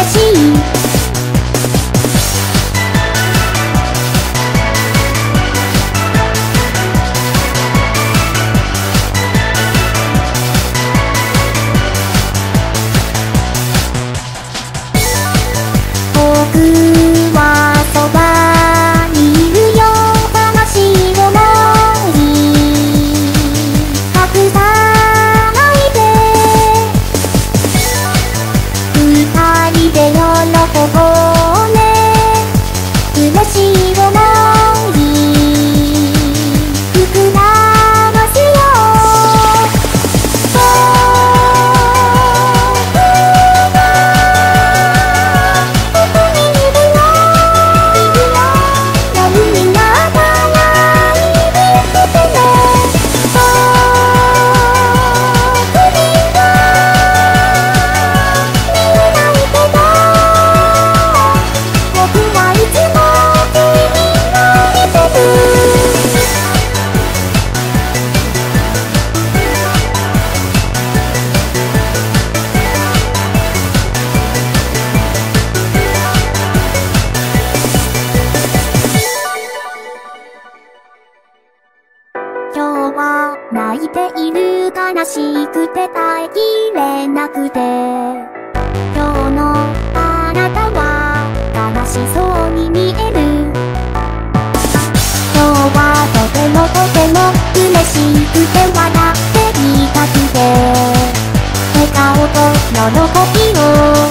pedacinho 泣いている悲しくて耐えきれなくて。今日のあなたは悲しそうに見える。今日はとてもとても嬉しくて笑っていたくて。笑顔と喜びを